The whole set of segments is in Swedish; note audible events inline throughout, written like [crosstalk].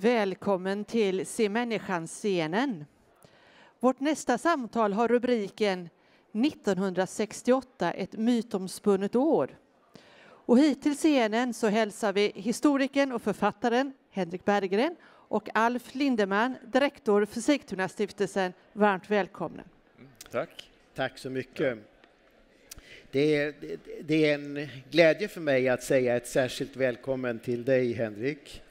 Välkommen till Se människan-scenen. Vårt nästa samtal har rubriken 1968, ett mytomspunnet år. Och hit till scenen så hälsar vi historikern och författaren Henrik Berggren och Alf Lindeman, direktor för Sigtunastiftelsen, varmt välkomna. Tack. Tack så mycket. Det är, det är en glädje för mig att säga ett särskilt välkommen till dig, Henrik.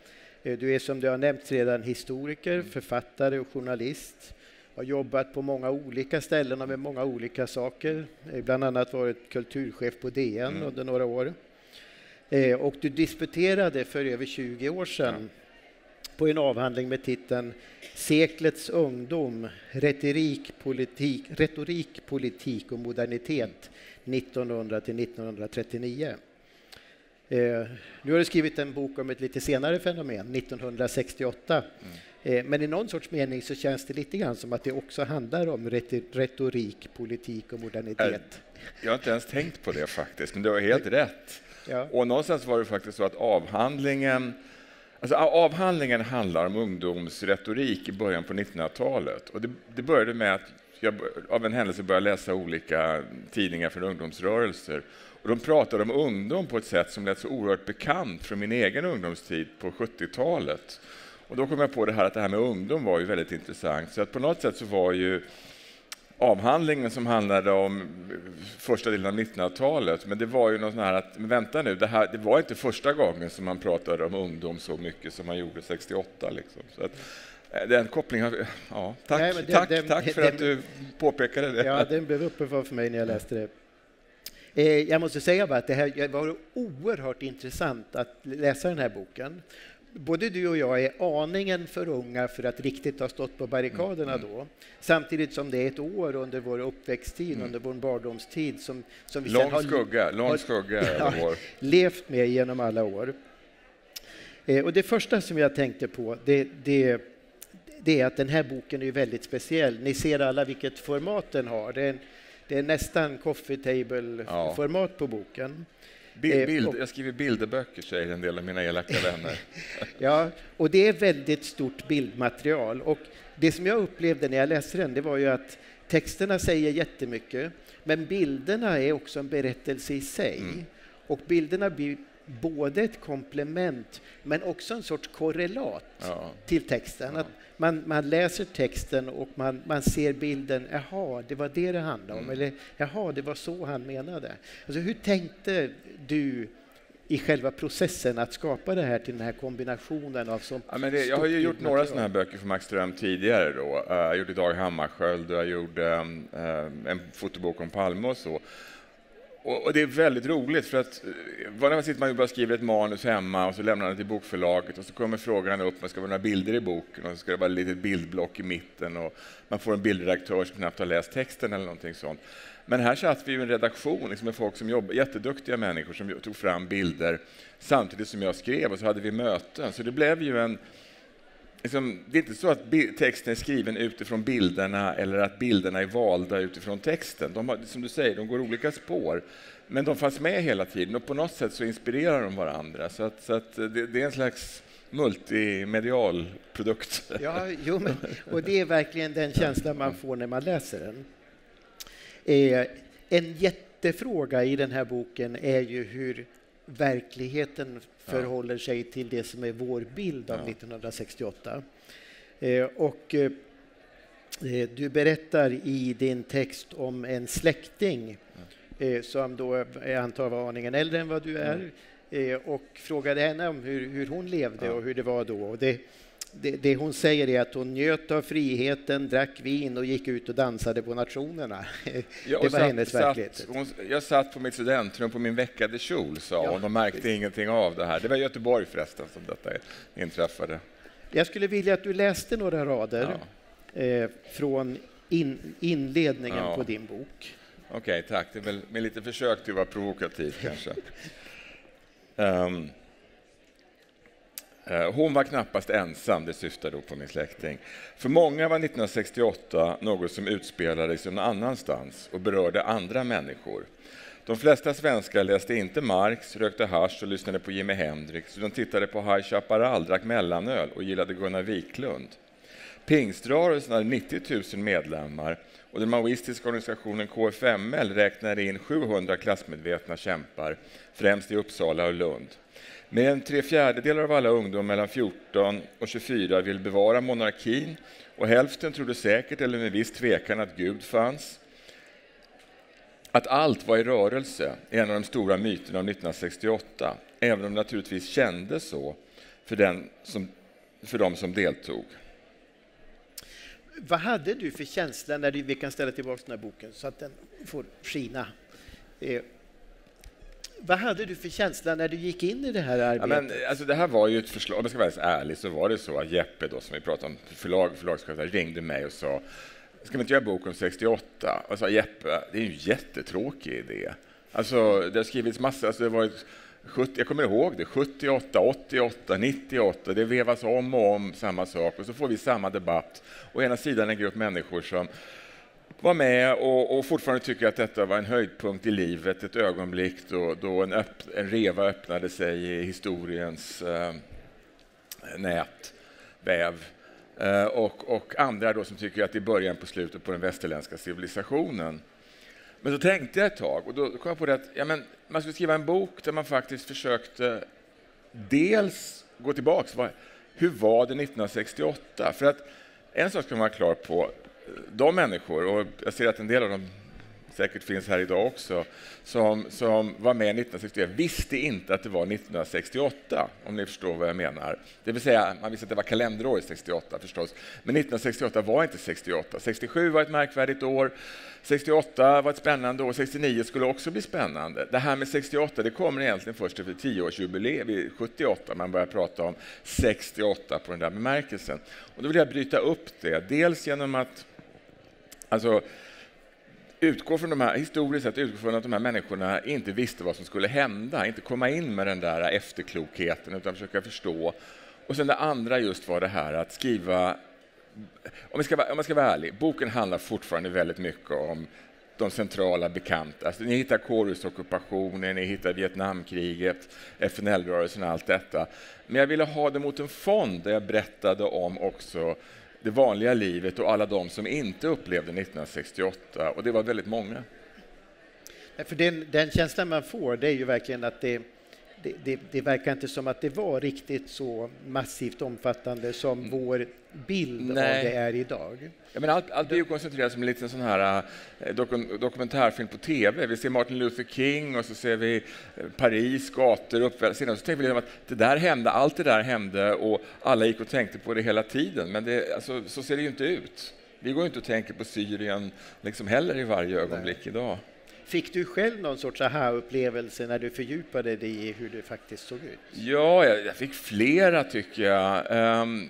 Du är som du har nämnt redan historiker, författare och journalist. Har jobbat på många olika ställen och med många olika saker. Bland annat varit kulturchef på DN mm. under några år. Eh, och du disputerade för över 20 år sedan på en avhandling med titeln Seklets ungdom, retorik, politik, retorik, politik och modernitet 1900 till 1939. Eh, nu har du skrivit en bok om ett lite senare fenomen, 1968. Mm. Eh, men i någon sorts mening så känns det lite grann som att det också handlar om retorik, politik och modernitet. Jag har inte ens tänkt på det faktiskt, men du har helt rätt. Ja. Och någonstans var det faktiskt så att avhandlingen Alltså, avhandlingen handlar om ungdomsretorik i början på 1900-talet. Och det, det, började med att jag av en händelse började läsa olika tidningar från ungdomsrörelser. Och de pratade om ungdom på ett sätt som lät så oerhört bekant från min egen ungdomstid på 70-talet. Och då kom jag på det här att det här med ungdom var ju väldigt intressant. Så att på något sätt så var ju avhandlingen som handlade om första delen av 1900-talet, men det var ju något sånt här att, men vänta nu, det, här, det var inte första gången som man pratade om ungdom så mycket som man gjorde 68. Liksom. Så att, den kopplingen, ja, tack, Nej, det, tack, den, tack för den, att du påpekade det. Ja, den blev uppenbar för mig när jag läste det. Eh, jag måste säga bara att det här var oerhört intressant att läsa den här boken både du och jag är aningen för unga för att riktigt ha stått på barrikaderna mm. då. Samtidigt som det är ett år under vår uppväxttid, mm. under vår barndomstid som, som vi lång har, skugga, lång har, skugga [laughs] ja, levt med genom alla år. Eh, och det första som jag tänkte på, det, det, det, är att den här boken är väldigt speciell. Ni ser alla vilket format den har. Det är, det är nästan coffee table-format ja. på boken. Bild, eh, bild, jag skriver bilderböcker, säger en del av mina elaka vänner. [laughs] ja, och det är väldigt stort bildmaterial. Och det som jag upplevde när jag läste den, det var ju att texterna säger jättemycket, men bilderna är också en berättelse i sig. Mm. Och bilderna blir både ett komplement, men också en sorts korrelat ja. till texten. Ja. Att man, man läser texten och man, man ser bilden, jaha, det var det det handlade om, mm. eller jaha, det var så han menade. Alltså, hur tänkte du i själva processen att skapa det här till den här kombinationen av så ja, men det, Jag har ju gjort några sådana här böcker för Max Ström tidigare. Då. Jag gjorde Dag Hammarskjöld och jag gjorde um, en fotobok om Palme och så. Och, det är väldigt roligt för att eh, vanligtvis sitter man ju bara skriver ett manus hemma och så lämnar man det till bokförlaget och så kommer frågan upp, man ska vara några bilder i boken och så ska det vara ett litet bildblock i mitten och man får en bildredaktör som knappt har läst texten eller någonting sånt. Men här satt vi i en redaktion liksom med folk som jobbar, jätteduktiga människor som tog fram bilder samtidigt som jag skrev och så hade vi möten. Så det blev ju en liksom, det är inte så att texten är skriven utifrån bilderna eller att bilderna är valda utifrån texten. De har, som du säger, de går olika spår. Men de fanns med hela tiden och på något sätt så inspirerar de varandra. Så, att, så att det, det, är en slags multimedial produkt. Ja, jo, men, och det är verkligen den känslan man får när man läser den. Eh, en jättefråga i den här boken är ju hur verkligheten förhåller sig till det som är vår bild av 1968. Eh, och eh, eh, du berättar i din text om en släkting som då jag antar var aningen äldre än vad du är och frågade henne om hur, hur hon levde och hur det var då. Och det, det, det, hon säger är att hon njöt av friheten, drack vin och gick ut och dansade på nationerna. [laughs] Ja, det var satt, hennes verklighet. jag satt på mitt studentrum på min veckade kjol, sa ja. hon, och märkte ingenting av det här. Det var i Göteborg förresten som detta inträffade. Jag skulle vilja att du läste några rader ja. eh, från in, inledningen på din bok. Okej, okay, tack. Det är väl med lite försök till att vara provokativ kanske. um, [laughs] Eh, hon var knappast ensam, det syftar då på min släkting. För många var 1968 något som utspelades någon annanstans och berörde andra människor. De flesta svenskar läste inte Marx, rökte hasch och lyssnade på Jimi Hendrix. De tittade på High Chaparral, drack mellanöl och gillade Gunnar Wiklund. Pingströrelsen hade 90 000 medlemmar och den maoistiska organisationen KFML räknade in 700 klassmedvetna kämpar, främst i Uppsala och Lund. Mer än tre fjärdedelar av alla ungdomar mellan 14 och 24 vill bevara monarkin och hälften trodde säkert eller med viss tvekan att Gud fanns. Att allt var i rörelse är en av de stora myterna om 1968, även om det naturligtvis kändes så för, den som, för de som deltog. Vad hade du för känsla när du, vi kan ställa tillbaka den här boken så att den får skina. Eh, vad hade du för känsla när du gick in i det här arbetet? Ja, men, alltså, det här var ju ett förslag, om jag ska vara ärlig, så var det så att Jeppe, då, som vi pratade om, förlag, förlagschef, ringde mig och sa Ska vi inte göra bok om 68? Och jag sa Jeppe, det är en jättetråkig idé. Alltså, det har skrivits massor, alltså, det var 70, jag kommer ihåg det, 78, 88, 98, det vevas om och om samma sak och så får vi samma debatt. Å ena sidan en grupp människor som var med och, och fortfarande tycker att detta var en höjdpunkt i livet, ett ögonblick då, då en, öpp, en reva öppnade sig i historiens eh, nät, väv. Eh, och, och, andra då som tycker att det är början på slutet på den västerländska civilisationen. Men så tänkte jag ett tag och då kom jag på det att ja, men man skulle skriva en bok där man faktiskt försökte dels gå tillbaks. Hur var det 1968? För att en sak ska man vara klar på. De människor, och jag ser att en del av dem säkert finns här idag också, som, som var med 1961 visste inte att det var 1968, om ni förstår vad jag menar. Det vill säga, man visste att det var kalenderår 68 förstås, men 1968 var inte 68. 67 var ett märkvärdigt år, 68 var ett spännande år, 69 skulle också bli spännande. Det här med 68 det kommer egentligen först efter tioårsjubileet, 78, man börjar prata om 68 på den där bemärkelsen. Och då vill jag bryta upp det, dels genom att Alltså, utgå från de här, historiskt sett utgå från att de här människorna inte visste vad som skulle hända, inte komma in med den där efterklokheten utan försöka förstå. Och sen det andra just var det här att skriva, om, ska, om man ska vara ärlig, boken handlar fortfarande väldigt mycket om de centrala bekanta. Alltså, ni hittar kårhusockupationen, ni hittar Vietnamkriget, FNL-rörelsen och allt detta. Men jag ville ha det mot en fond där jag berättade om också det vanliga livet och alla de som inte upplevde 1968, och det var väldigt många. För den, den känslan man får, det är ju verkligen att det, det, det, det, verkar inte som att det var riktigt så massivt omfattande som mm. vår bild Nej. av det är idag. Ja, men allt, allt är ju koncentrerat som en liten sån här eh, dokum, dokumentärfilm på tv. Vi ser Martin Luther King och så ser vi eh, Paris gator uppväxten. Så tänker vi liksom att det där hände, allt det där hände och alla gick och tänkte på det hela tiden. Men det, alltså, så ser det ju inte ut. Vi går inte och tänker på Syrien liksom heller i varje ögonblick Nej. idag. Fick du själv någon sorts aha-upplevelse när du fördjupade dig i hur det faktiskt såg ut? Ja, jag, fick flera tycker jag. Um,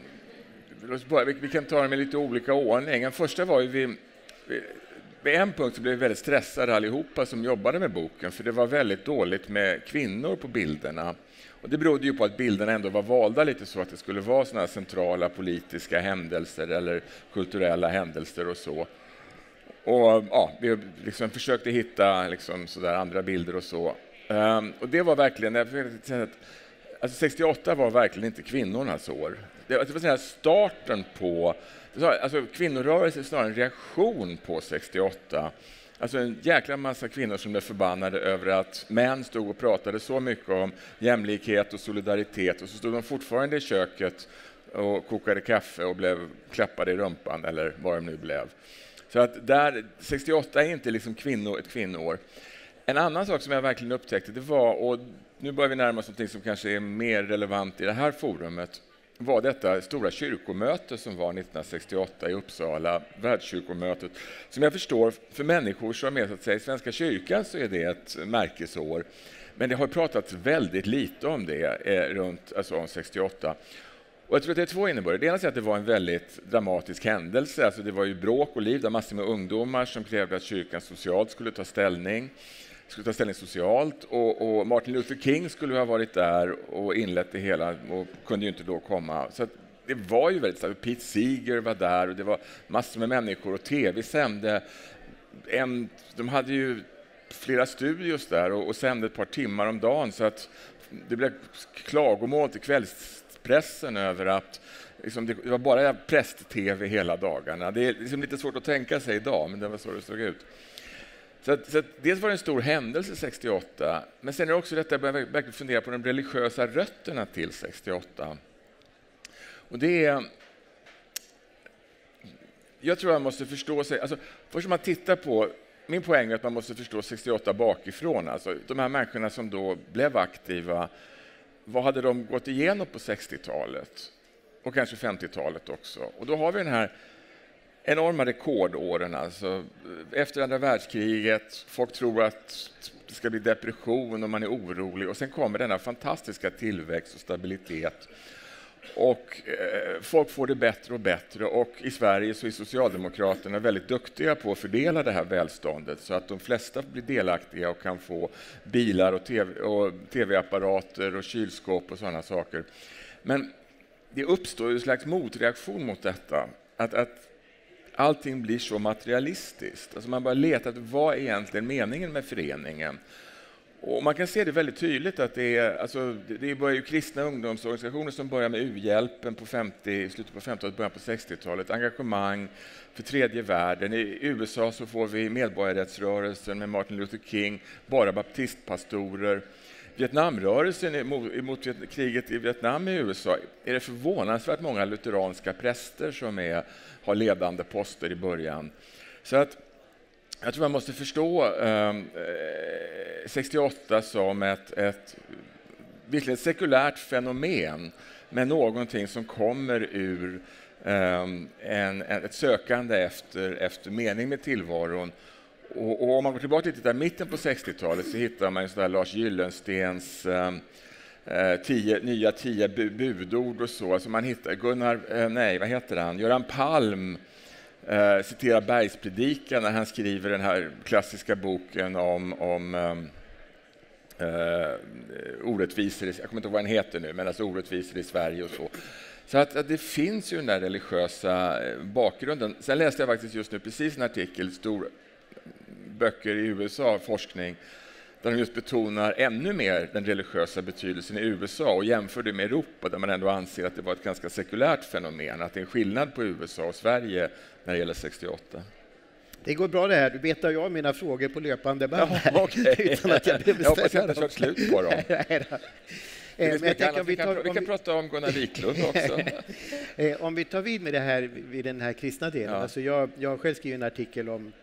vi, kan ta dem i lite olika ordning. Den första var ju vid, vid en punkt så blev vi väldigt stressade allihopa som jobbade med boken, för det var väldigt dåligt med kvinnor på bilderna. Och det berodde ju på att bilderna ändå var valda lite så att det skulle vara såna centrala politiska händelser eller kulturella händelser och så. Och ja, vi liksom försökte hitta liksom sådär andra bilder och så. Um, och det var verkligen, alltså 68 var verkligen inte kvinnornas år. Det, det var sådär starten på, alltså kvinnorörelsen är snarare en reaktion på 68. Alltså en jäkla massa kvinnor som blev förbannade över att män stod och pratade så mycket om jämlikhet och solidaritet och så stod de fortfarande i köket och kokade kaffe och blev klappade i rumpan eller vad de nu blev. Så att där, 68 är inte liksom kvinno, ett kvinnoår. En annan sak som jag verkligen upptäckte, det var, och nu börjar vi närma oss något som kanske är mer relevant i det här forumet, var detta stora kyrkomöte som var 1968 i Uppsala, världskyrkomötet. Som jag förstår, för människor som är så att säga, i Svenska kyrkan så är det ett märkesår. Men det har pratats väldigt lite om det eh, runt alltså om 68. Och jag tror att det är två innebörder. Det ena är att det var en väldigt dramatisk händelse. Alltså det var ju bråk och liv, det var massor med ungdomar som krävde att kyrkan socialt skulle ta ställning skulle ta ställning socialt och, och, Martin Luther King skulle ha varit där och inlett det hela och kunde ju inte då komma. Så det var ju väldigt starkt. Pete Seeger var där och det var massor med människor och tv sände. En, de hade ju flera studios där och, och sände ett par timmar om dagen så att det blev klagomål till pressen över att liksom, det var bara präst-tv hela dagarna. Det är liksom lite svårt att tänka sig idag, men det var så det såg ut. Så, att, så att dels var det en stor händelse 68, men sen är det också detta jag började verkligen fundera på de religiösa rötterna till 68. Och det är... Jag tror man måste förstå sig... Alltså, först om man tittar på... Min poäng är att man måste förstå 68 bakifrån. Alltså, de här människorna som då blev aktiva, vad hade de gått igenom på 60-talet? Och kanske 50-talet också. Och då har vi den här enorma rekordåren. Alltså, efter andra världskriget, folk tror att det ska bli depression och man är orolig. Och sen kommer denna fantastiska tillväxt och stabilitet. Och eh, folk får det bättre och bättre och i Sverige så är Socialdemokraterna väldigt duktiga på att fördela det här välståndet så att de flesta blir delaktiga och kan få bilar och, TV, och tv-apparater och kylskåp och sådana saker. Men det uppstår en slags motreaktion mot detta. Att, att allting blir så materialistiskt. Alltså man börjar leta efter vad är egentligen meningen med föreningen. Och man kan se det väldigt tydligt att det är, alltså, det är ju kristna ungdomsorganisationer som börjar med u-hjälpen på 50, slutet på 50-talet, början på 60-talet, engagemang för tredje världen. I USA så får vi medborgarrättsrörelsen med Martin Luther King, bara baptistpastorer. Vietnamrörelsen emot kriget i Vietnam i USA är det förvånansvärt många lutheranska präster som är, har ledande poster i början. Så att jag tror man måste förstå ehm, eh, 68 som ett, ett visserligen sekulärt fenomen, men någonting som kommer ur eh, en, ett sökande efter, efter mening med tillvaron och, och, om man går tillbaka till mitten på 60-talet så hittar man ju Lars Gyllenstens eh, eh, tio, nya tio budord och så. Alltså man hittar Gunnar, eh, nej vad heter han, Göran Palm eh, citerar Bergspredikan när han skriver den här klassiska boken om, om ehm, eh, orättvisor, jag kommer inte ihåg vad den heter nu, men alltså orättvisor i Sverige och så. Så att, att, det finns ju den där religiösa eh, bakgrunden. Sen läste jag faktiskt just nu precis en artikel, stor böcker i USA, forskning, där de just betonar ännu mer den religiösa betydelsen i USA och jämför det med Europa där man ändå anser att det var ett ganska sekulärt fenomen, att det är en skillnad på USA och Sverige när det gäller 68. Det går bra det här. Du betar jag mina frågor på löpande band. Ja, okay. [laughs] utan att jag, jag hoppas jag inte har kört slut på dem. [laughs] Eh, vi, kan, vi, kan, vi kan prata om Gunnar Wiklund också. [laughs] Eh, om vi tar vid med det här, vid den här kristna delen. Ja. Alltså jag, jag har själv skrivit en artikel om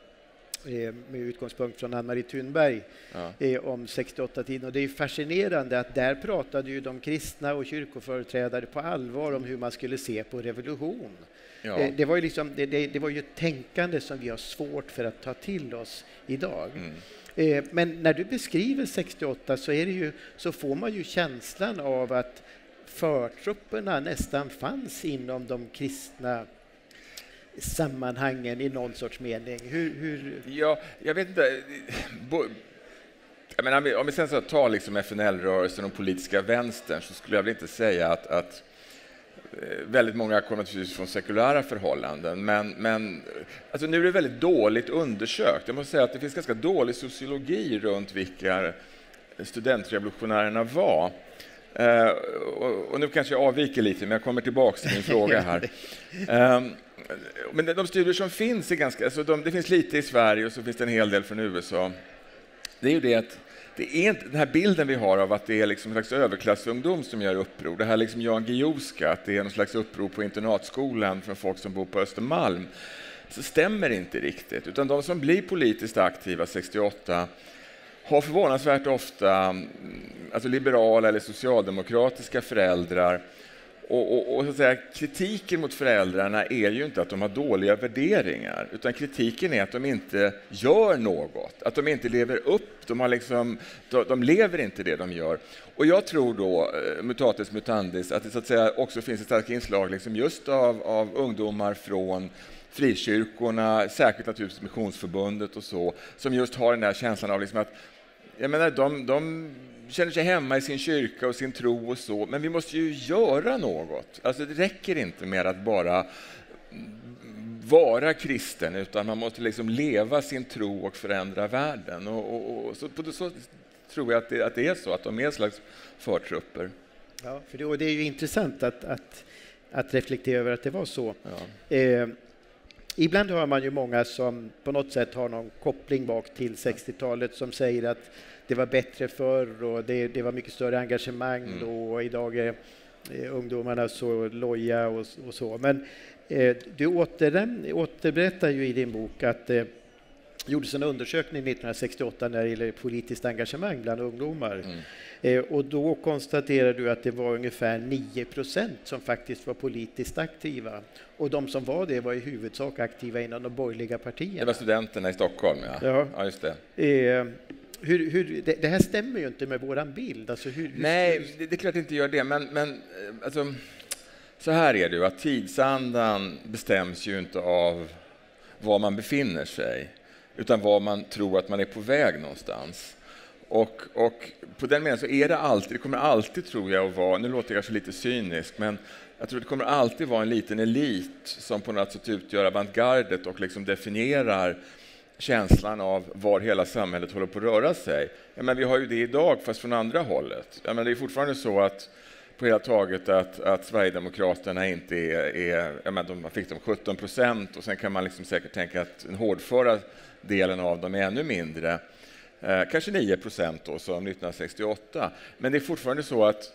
med utgångspunkt från Ann-Marie Thunberg ja. Eh, om 68-tiden. Och det är fascinerande att där pratade ju de kristna och kyrkoföreträdare på allvar om hur man skulle se på revolution. Ja. Eh, det, var ju liksom, det, det, det, var ju ett tänkande som vi har svårt för att ta till oss idag. Mm. Men när du beskriver 68 så, är det ju, så får man ju känslan av att förtrupperna nästan fanns inom de kristna sammanhangen i någon sorts mening? Hur, hur... Ja, jag vet inte. Jag menar, om vi sen så tar liksom FNL-rörelsen och politiska vänstern så skulle jag väl inte säga att, att eh, väldigt många kommer naturligtvis från sekulära förhållanden, men, men alltså nu är det väldigt dåligt undersökt. Jag måste säga att det finns ganska dålig sociologi runt vilka studentrevolutionärerna var. Uh, och, och, nu kanske jag avviker lite, men jag kommer tillbaka till min fråga här. Um, [laughs] men de studier som finns är ganska... Alltså de, det finns lite i Sverige och så finns det en hel del från USA. Det är ju det att det är inte den här bilden vi har av att det är liksom en slags överklassungdom som gör uppror. Det här liksom Jan Guillouska, att det är någon slags uppror på internatskolan från folk som bor på Östermalm. Så stämmer inte riktigt, utan de som blir politiskt aktiva 68 har förvånansvärt ofta mm, alltså liberala eller socialdemokratiska föräldrar och, och, och, så att säga, kritiken mot föräldrarna är ju inte att de har dåliga värderingar, utan kritiken är att de inte gör något, att de inte lever upp, de, har liksom, de, de lever inte det de gör. Och jag tror då, eh, mutatis mutandis, att det så att säga också finns ett starkt inslag liksom just av, av ungdomar från frikyrkorna, särskilt naturligtvis Missionsförbundet och så, som just har den där känslan av liksom att jag menar, de, de känner sig hemma i sin kyrka och sin tro och så, men vi måste ju göra något. Alltså det räcker inte med att bara vara kristen, utan man måste liksom leva sin tro och förändra världen. Och, och, och så, på så tror jag att det, att det är så, att de är en slags förtrupper. Ja, för det, och det är ju intressant att, att, att reflektera över att det var så. Ja. Eh, ibland hör man ju många som på något sätt har någon koppling bak till 60-talet som säger att det var bättre förr och det, det var mycket större engagemang mm. då och idag är eh, ungdomarna så loja och, och så. Men eh, du åter, återberättar ju i din bok att eh, gjordes en undersökning 1968 när det gäller politiskt engagemang bland ungdomar. Mm. Eh, och då konstaterar du att det var ungefär 9 procent som faktiskt var politiskt aktiva. Och de som var det var i huvudsak aktiva inom de borgerliga partierna. Det var studenterna i Stockholm, ja. Ja, ja just det. Eh, hur, hur, det, det, här stämmer ju inte med vår bild. Alltså hur, Nej, det, det, är klart det inte gör det, men, men eh, alltså, så här är det ju, att tidsandan bestäms ju inte av var man befinner sig, utan var man tror att man är på väg någonstans. Och, och på den meningen så är det alltid, det kommer alltid tror jag att vara, nu låter jag kanske lite cynisk, men jag tror det kommer alltid vara en liten elit som på något sätt utgör avantgardet och liksom definierar känslan av var hela samhället håller på att röra sig. Ja, men vi har ju det idag, fast från andra hållet. Ja, men det är fortfarande så att på hela taget att, att Sverigedemokraterna inte är... är ja, men de fick de 17 procent och sen kan man liksom säkert tänka att den hårdföra delen av dem är ännu mindre. Eh, kanske 9 procent som 1968. Men det är fortfarande så att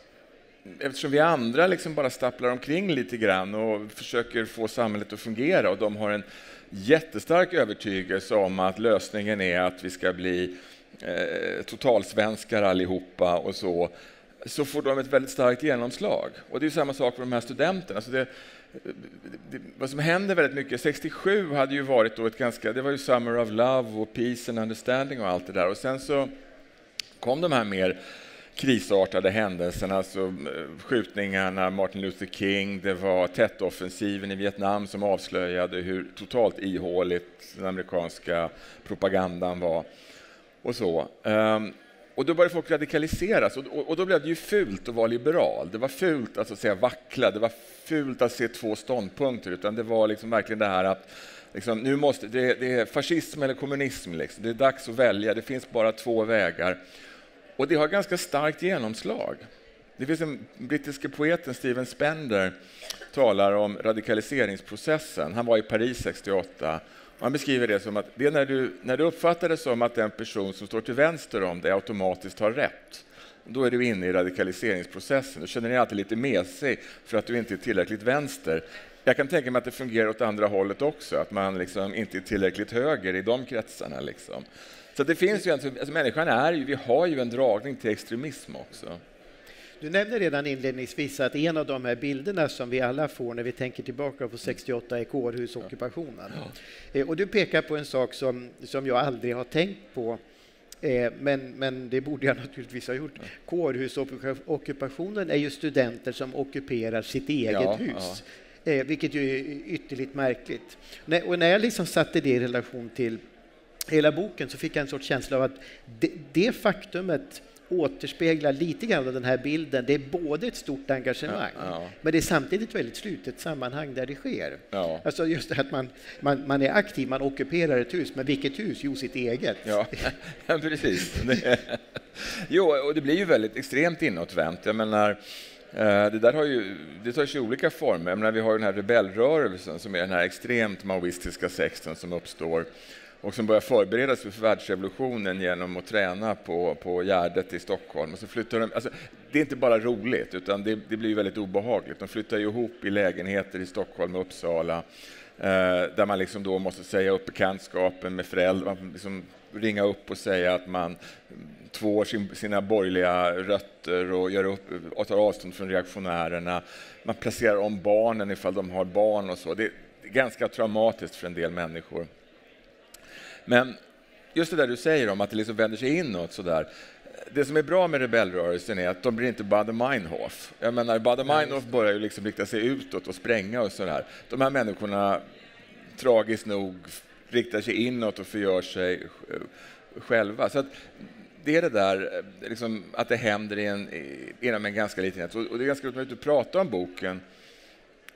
eftersom vi andra liksom bara stapplar omkring lite grann och försöker få samhället att fungera och de har en jättestark övertygelse om att lösningen är att vi ska bli eh, totalsvenskar allihopa och så, så får de ett väldigt starkt genomslag. Och det är samma sak för de här studenterna. Alltså det, det, vad som händer väldigt mycket, 67 hade ju varit då ett ganska, det var ju Summer of Love och Peace and Understanding och allt det där. Och sen så kom de här mer krisartade händelserna, alltså eh, skjutningarna, Martin Luther King, det var Tet-offensiven i Vietnam som avslöjade hur totalt ihåligt den amerikanska propagandan var. Och så. Ehm, och då började folk radikaliseras och, och, och, då blev det ju fult att vara liberal. Det var fult att, att säga, vackla, det var fult att se två ståndpunkter, utan det var liksom verkligen det här att liksom, nu måste, det, det är fascism eller kommunism, liksom. det är dags att välja, det finns bara två vägar. Och det har ganska starkt genomslag. Det finns en brittiske poeten Steven Spender talar om radikaliseringsprocessen. Han var i Paris 68 han beskriver det som att det är när du, när du uppfattar det som att den person som står till vänster om dig automatiskt har rätt. Då är du inne i radikaliseringsprocessen. Du känner dig alltid lite mesig för att du inte är tillräckligt vänster. Jag kan tänka mig att det fungerar åt andra hållet också, att man liksom inte är tillräckligt höger i de kretsarna. Liksom. Så det finns ju, alltså människan är ju, vi har ju en dragning till extremism också. Du nämnde redan inledningsvis att en av de här bilderna som vi alla får när vi tänker tillbaka på 68 är kårhusockupationen. Ja. Eh, och du pekar på en sak som, som jag aldrig har tänkt på eh, men, men det borde jag [laughs] naturligtvis ha gjort. Kårhusockupationen är ju studenter som ockuperar sitt eget ja, hus. Ja. Eh, vilket ju är ytterligt märkligt. Och när jag liksom satte det i relation till hela boken så fick jag en sorts känsla av att det, det faktumet återspeglar lite grann av den här bilden. Det är både ett stort engagemang, ja, ja. men det är samtidigt ett väldigt slutet sammanhang där det sker. Ja. Alltså just det att man, man, man är aktiv, man ockuperar ett hus, men vilket hus? Jo, sitt eget. Ja, [laughs] precis. [laughs] jo, och det blir ju väldigt extremt inåtvänt. Jag menar, eh, det där har ju, det tar sig olika former. Jag menar, vi har den här rebellrörelsen som är den här extremt maoistiska sekten som uppstår och som börjar förbereda sig för världsrevolutionen genom att träna på, på Gärdet i Stockholm. Och så flyttar de, alltså, det är inte bara roligt, utan det, det blir väldigt obehagligt. De flyttar ihop i lägenheter i Stockholm och Uppsala eh, där man liksom då måste säga upp bekantskapen med föräldrar, liksom ringa upp och säga att man mm, tvår sin, sina borgerliga rötter och, gör upp, och tar avstånd från reaktionärerna. Man placerar om barnen ifall de har barn och så. Det är ganska traumatiskt för en del människor. Men just det där du säger om att det liksom vänder sig inåt sådär. Det som är bra med rebellrörelsen är att de blir inte Baader-Meinhof. Jag menar, Baader-Meinhof börjar ju liksom rikta sig utåt och spränga och sådär. De här människorna, tragiskt nog, riktar sig inåt och förgör sig själva. Så att det är det där liksom, att det händer i en, inom en ganska liten och det är ganska roligt att prata om boken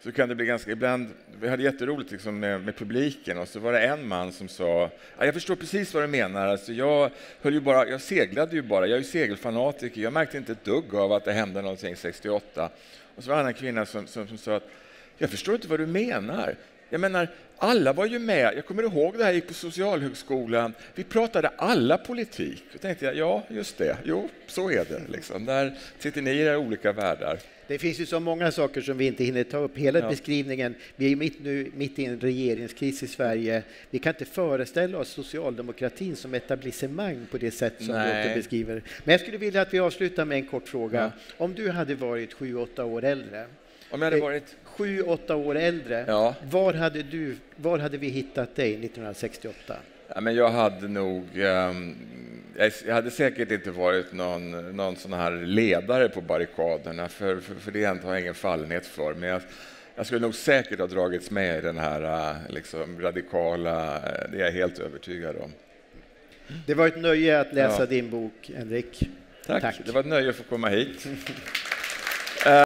så kan det bli ganska... Ibland, vi hade jätteroligt liksom med, med publiken och så var det en man som sa jag förstår precis vad du menar. Alltså jag, höll ju bara, jag seglade ju bara, jag är ju segelfanatiker. Jag märkte inte ett dugg av att det hände någonting 68. Och så var det en kvinna som, som, som sa att jag förstår inte vad du menar. Jag menar, alla var ju med. Jag kommer ihåg det här, jag gick på Socialhögskolan. Vi pratade alla politik. Då tänkte jag, ja, just det. Jo, så är det. Liksom. Där sitter ni i era olika världar. Det finns ju så många saker som vi inte hinner ta upp. Hela ja. beskrivningen, vi är mitt, nu, mitt i en regeringskris i Sverige. Vi kan inte föreställa oss socialdemokratin som etablissemang på det sätt som Nej. du beskriver. Men jag skulle vilja att vi avslutar med en kort fråga. Ja. Om du hade varit sju, åtta år äldre, om jag hade eh, varit sju, åtta år äldre, ja. var, hade du, var hade vi hittat dig 1968? Ja, men jag hade nog... Um, jag hade säkert inte varit någon, någon sån här ledare på barrikaderna, för, för, för det har jag ingen fallenhet för. Men jag, jag skulle nog säkert ha dragits med i den här uh, liksom, radikala... Uh, det är jag helt övertygad om. Det var ett nöje att läsa ja. din bok, Henrik. Tack. Tack. Det var ett nöje att få komma hit. [laughs]